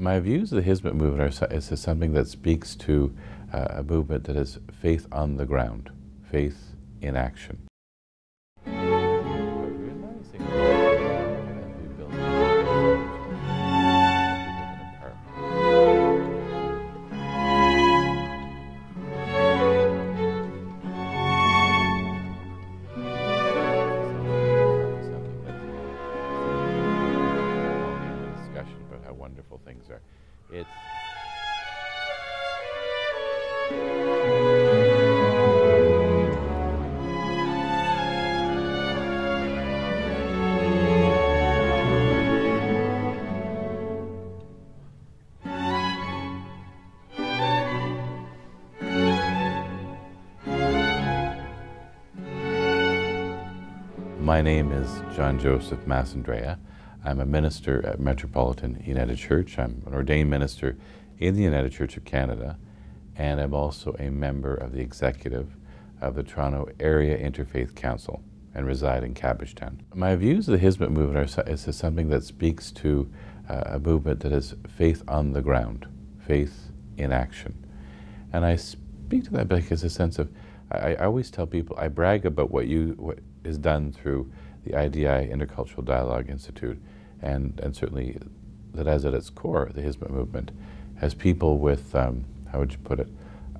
My views of the Hizmet movement are is something that speaks to uh, a movement that is faith on the ground, faith in action. It's My name is John Joseph Mastandrea. I'm a minister at Metropolitan United Church. I'm an ordained minister in the United Church of Canada, and I'm also a member of the executive of the Toronto Area Interfaith Council and reside in Cabbagetown. My views of the Hizmet movement are is something that speaks to uh, a movement that is faith on the ground, faith in action. And I speak to that because a sense of, I, I always tell people, I brag about what you, what is done through the IDI Intercultural Dialogue Institute, and, and certainly that has at its core the Hizmet movement, has people with, um, how would you put it,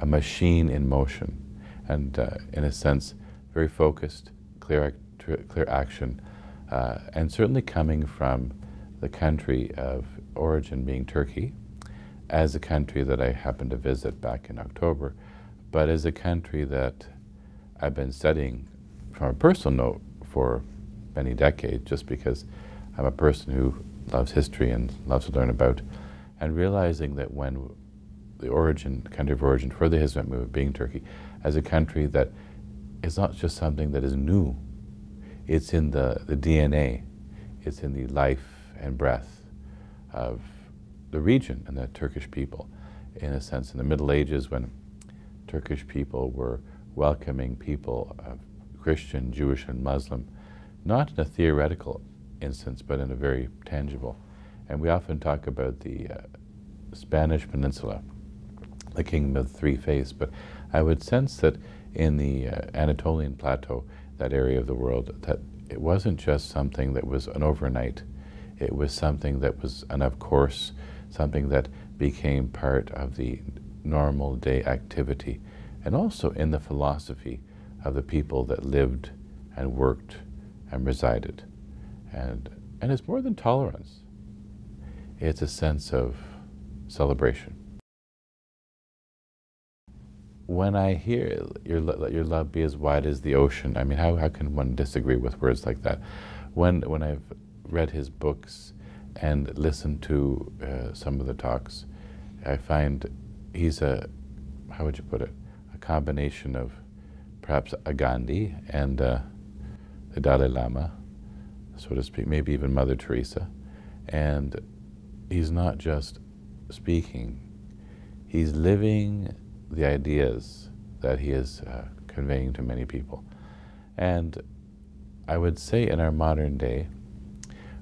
a machine in motion, and uh, in a sense, very focused, clear, clear action, uh, and certainly coming from the country of origin being Turkey, as a country that I happened to visit back in October, but as a country that I've been studying from a personal note for many decades just because I'm a person who loves history and loves to learn about, and realizing that when the origin, country of origin for the Hizmet movement being Turkey, as a country that is not just something that is new, it's in the, the DNA, it's in the life and breath of the region and the Turkish people. In a sense, in the Middle Ages when Turkish people were welcoming people of Christian, Jewish, and Muslim not in a theoretical instance, but in a very tangible. And we often talk about the uh, Spanish Peninsula, the kingdom of the three faiths, but I would sense that in the uh, Anatolian plateau, that area of the world, that it wasn't just something that was an overnight. It was something that was an of course, something that became part of the normal day activity, and also in the philosophy of the people that lived and worked and resided. And, and it's more than tolerance. It's a sense of celebration. When I hear your, let your love be as wide as the ocean, I mean, how, how can one disagree with words like that? When, when I've read his books and listened to uh, some of the talks, I find he's a, how would you put it, a combination of perhaps a Gandhi and uh, the Dalai Lama, so to speak, maybe even Mother Teresa. And he's not just speaking, he's living the ideas that he is uh, conveying to many people. And I would say in our modern day,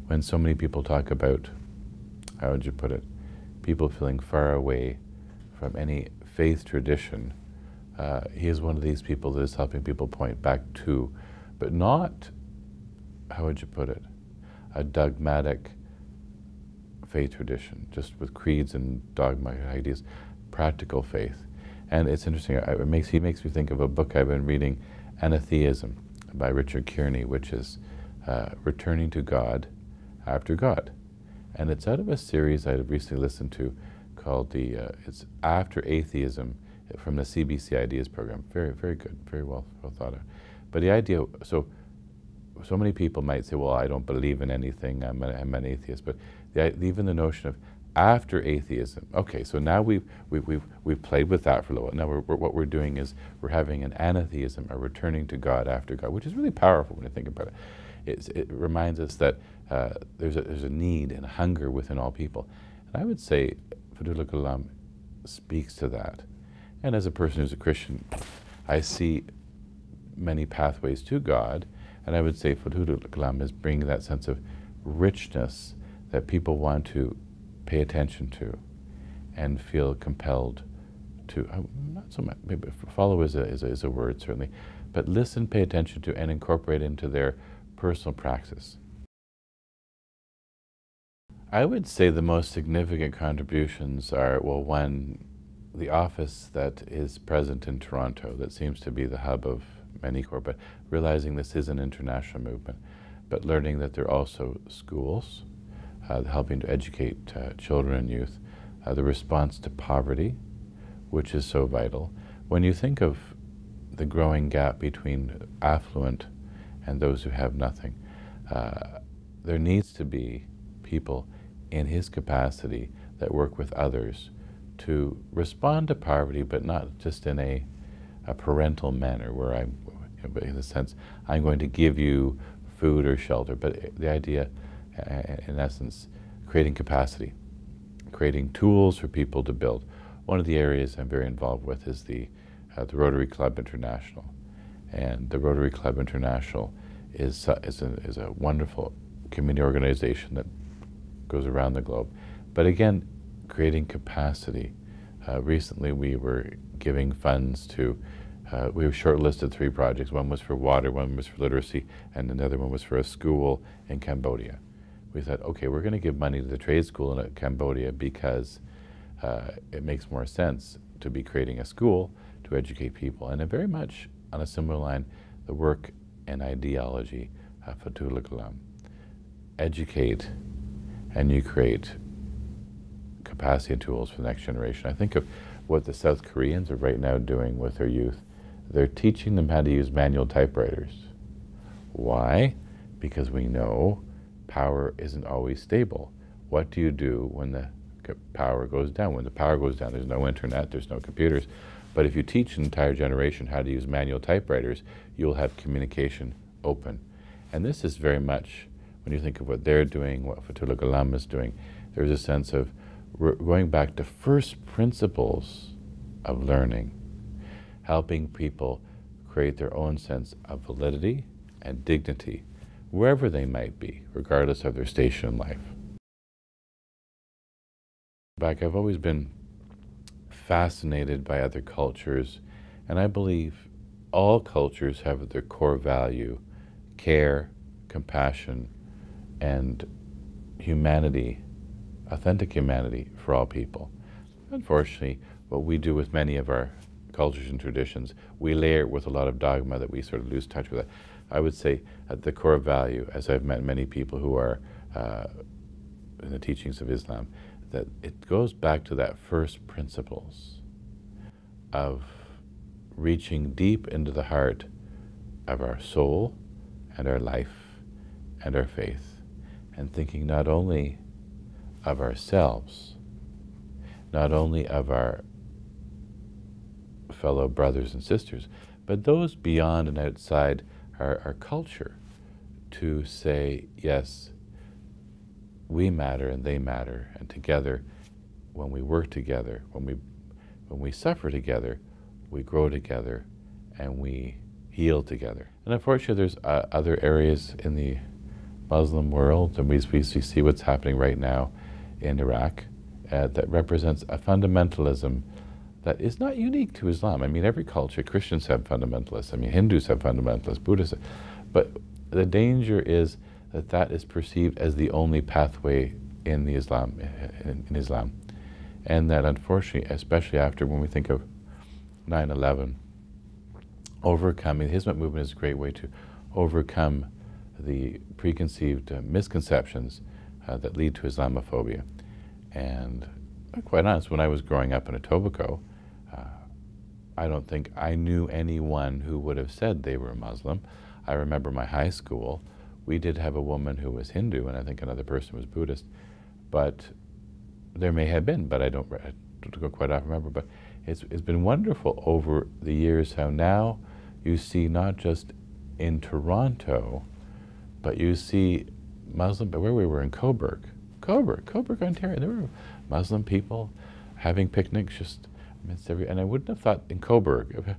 when so many people talk about, how would you put it, people feeling far away from any faith tradition, uh, he is one of these people that is helping people point back to but not, how would you put it, a dogmatic faith tradition, just with creeds and dogmatic ideas, practical faith. And it's interesting, it makes, he makes me think of a book I've been reading, Anatheism, by Richard Kearney, which is uh, Returning to God After God. And it's out of a series I recently listened to called the, uh, it's After Atheism from the CBC Ideas program. Very, very good, very well, well thought of. But the idea, so so many people might say, well, I don't believe in anything, I'm, a, I'm an atheist. But the, even the notion of after atheism, okay, so now we've, we've, we've, we've played with that for a little while. Now we're, we're, what we're doing is we're having an anatheism, a returning to God after God, which is really powerful when you think about it. It's, it reminds us that uh, there's, a, there's a need and a hunger within all people. And I would say Fethullah Gulen speaks to that. And as a person who's a Christian, I see many pathways to God, and I would say Fethullah Gulen is bringing that sense of richness that people want to pay attention to and feel compelled to, uh, not so much, maybe follow is a, is, a, is a word certainly, but listen, pay attention to, and incorporate into their personal praxis. I would say the most significant contributions are, well, one, the office that is present in Toronto, that seems to be the hub of many corporate, realizing this is an international movement, but learning that there are also schools uh, helping to educate uh, children and youth, uh, the response to poverty, which is so vital. When you think of the growing gap between affluent and those who have nothing, uh, there needs to be people in his capacity that work with others to respond to poverty, but not just in a, a parental manner where I'm, in the sense, I'm going to give you food or shelter, but the idea, in essence, creating capacity, creating tools for people to build. One of the areas I'm very involved with is the, uh, the Rotary Club International. And the Rotary Club International is, uh, is, a, is a wonderful community organization that goes around the globe. But again, creating capacity. Uh, recently, we were giving funds to, uh, we shortlisted three projects. One was for water, one was for literacy, and another one was for a school in Cambodia. We thought, okay, we're going to give money to the trade school in Cambodia because uh, it makes more sense to be creating a school to educate people. And very much on a similar line, the work and ideology of Fethullah Gulen. Educate and you create capacity and tools for the next generation. I think of what the South Koreans are right now doing with their youth. They're teaching them how to use manual typewriters. Why? Because we know power isn't always stable. What do you do when the power goes down? When the power goes down, there's no internet, there's no computers. But if you teach an entire generation how to use manual typewriters, you'll have communication open. And this is very much when you think of what they're doing, what Fethullah Gulen is doing, there's a sense of going back to first principles of learning, helping people create their own sense of validity and dignity, wherever they might be, regardless of their station in life. Back, I've always been fascinated by other cultures, and I believe all cultures have their core value care, compassion, and humanity, authentic humanity for all people. Unfortunately, what we do with many of our cultures and traditions, we layer it with a lot of dogma that we sort of lose touch with it. I would say at the core of value, as I've met many people who are uh, in the teachings of Islam, that it goes back to that first principles of reaching deep into the heart of our soul and our life and our faith and thinking not only of ourselves, not only of our fellow brothers and sisters, but those beyond and outside our, our culture to say, yes, we matter and they matter, and together, when we work together, when we, when we suffer together, we grow together and we heal together. And unfortunately, there's uh, other areas in the Muslim world, and we, we see what's happening right now in Iraq, uh, that represents a fundamentalism that is not unique to Islam. I mean, every culture, Christians have fundamentalists, I mean, Hindus have fundamentalists, Buddhists, but the danger is that that is perceived as the only pathway in the Islam, in, in Islam. And that unfortunately, especially after when we think of 9-11, overcoming, the Hizmet movement is a great way to overcome the preconceived uh, misconceptions uh, that lead to Islamophobia. And quite honest, when I was growing up in Etobicoke, uh, I don't think I knew anyone who would have said they were Muslim. I remember my high school, we did have a woman who was Hindu, and I think another person was Buddhist, but there may have been, but I don't, I don't quite remember. But it's, it's been wonderful over the years how now you see not just in Toronto, but you see Muslim, but where we were in Cobourg, Cobourg, Cobourg, Ontario, there were Muslim people having picnics just amidst every, and I wouldn't have thought in Cobourg,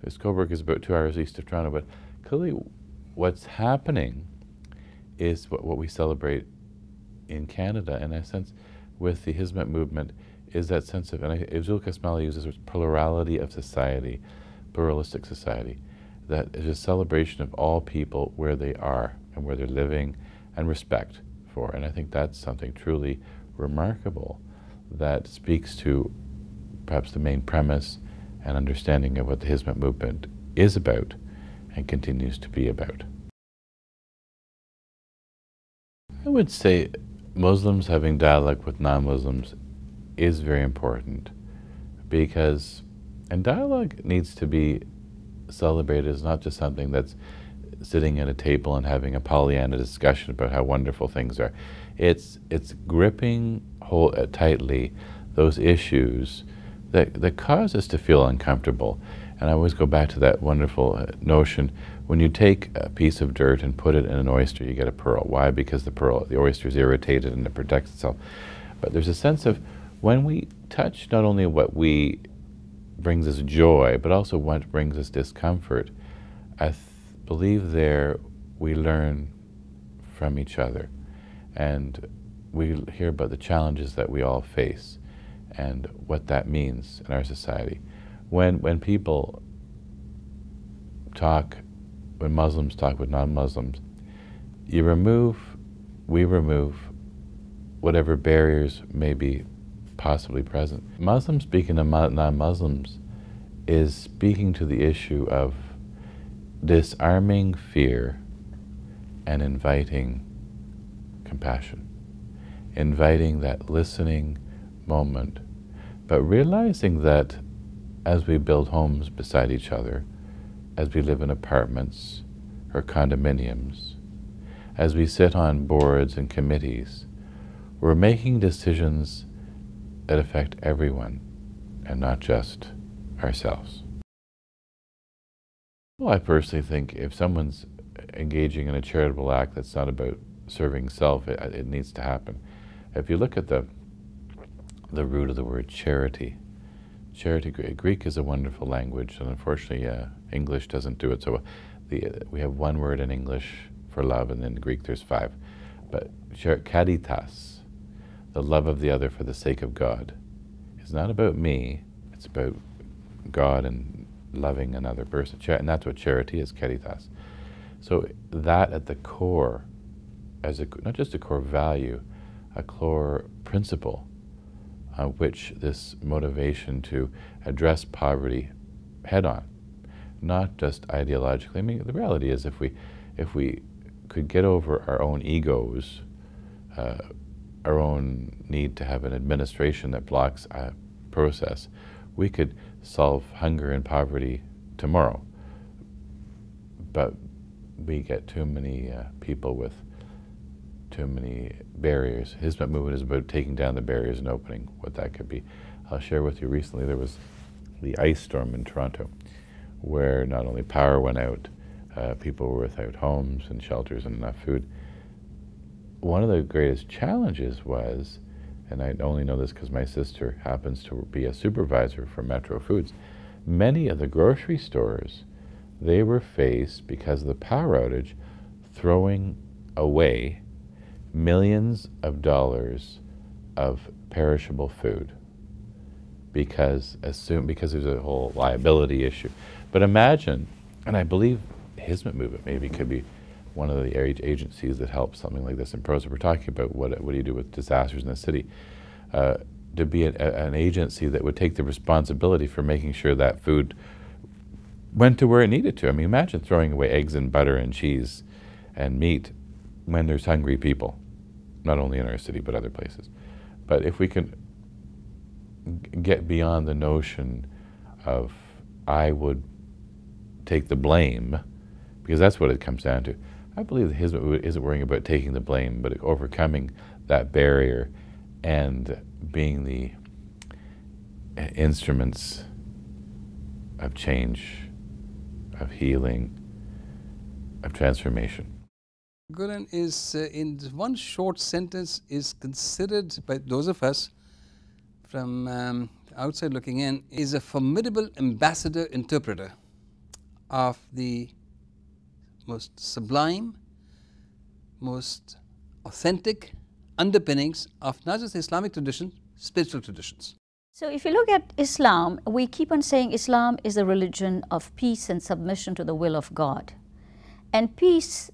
because Cobourg is about two hours east of Toronto, but clearly what's happening is what, what we celebrate in Canada, in a sense, with the Hizmet movement is that sense of, and I, Abdul Kasmali uses plurality of society, pluralistic society, that is a celebration of all people where they are and where they're living and respect for. And I think that's something truly remarkable that speaks to perhaps the main premise and understanding of what the Hizmet movement is about and continues to be about. I would say Muslims having dialogue with non-Muslims is very important because, and dialogue needs to be celebrated as not just something that's sitting at a table and having a Pollyanna discussion about how wonderful things are. It's, it's gripping hold, uh, tightly those issues that, that cause us to feel uncomfortable. And I always go back to that wonderful uh, notion when you take a piece of dirt and put it in an oyster, you get a pearl. Why? Because the pearl, the oyster is irritated and it protects itself. But there's a sense of when we touch not only what we brings us joy, but also what brings us discomfort, believe there we learn from each other. And we hear about the challenges that we all face and what that means in our society. When, when people talk when Muslims talk with non-Muslims, you remove, we remove whatever barriers may be possibly present. Muslims speaking to non-Muslims is speaking to the issue of disarming fear and inviting compassion, inviting that listening moment, but realizing that as we build homes beside each other, as we live in apartments or condominiums, as we sit on boards and committees, we're making decisions that affect everyone and not just ourselves. Well, I personally think if someone's engaging in a charitable act that's not about serving self, it, it needs to happen. If you look at the, the root of the word charity, charity, Greek is a wonderful language, and unfortunately, uh, English doesn't do it. So the, uh, we have one word in English for love, and in Greek there's five. But caritas, the love of the other for the sake of God, is not about me. It's about God and loving another person. And that's what charity is, caritas. So that at the core, as a, not just a core value, a core principle, uh, which this motivation to address poverty head on not just ideologically. I mean, the reality is if we, if we could get over our own egos, uh, our own need to have an administration that blocks a process, we could solve hunger and poverty tomorrow. But we get too many uh, people with too many barriers. His movement is about taking down the barriers and opening what that could be. I'll share with you recently there was the ice storm in Toronto where not only power went out, uh, people were without homes and shelters and enough food. One of the greatest challenges was, and I only know this because my sister happens to be a supervisor for Metro Foods, many of the grocery stores, they were faced because of the power outage, throwing away millions of dollars of perishable food because assume because there's a whole liability issue. But imagine, and I believe Hizmet movement maybe could be one of the agencies that helps something like this in PROSA. We're talking about what, what do you do with disasters in the city. Uh, to be an, an agency that would take the responsibility for making sure that food went to where it needed to. I mean, imagine throwing away eggs and butter and cheese and meat when there's hungry people, not only in our city but other places. But if we can get beyond the notion of I would take the blame, because that's what it comes down to. I believe that his isn't worrying about taking the blame, but overcoming that barrier and being the instruments of change, of healing, of transformation. Gulen is, uh, in one short sentence, is considered by those of us from um, outside looking in, is a formidable ambassador interpreter of the most sublime, most authentic, underpinnings of not just Islamic tradition, spiritual traditions. So if you look at Islam, we keep on saying Islam is a religion of peace and submission to the will of God. And peace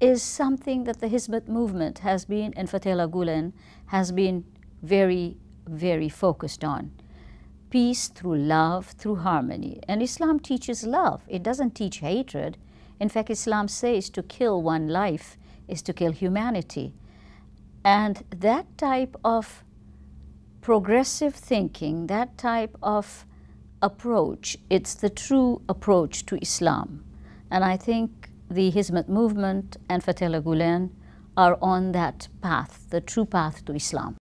is something that the Hizmet movement has been, and Fethullah Gulen has been very, very focused on. Peace through love, through harmony. And Islam teaches love. It doesn't teach hatred. In fact, Islam says to kill one life is to kill humanity. And that type of progressive thinking, that type of approach, it's the true approach to Islam. And I think the Hizmet movement and Fethullah Gulen are on that path, the true path to Islam.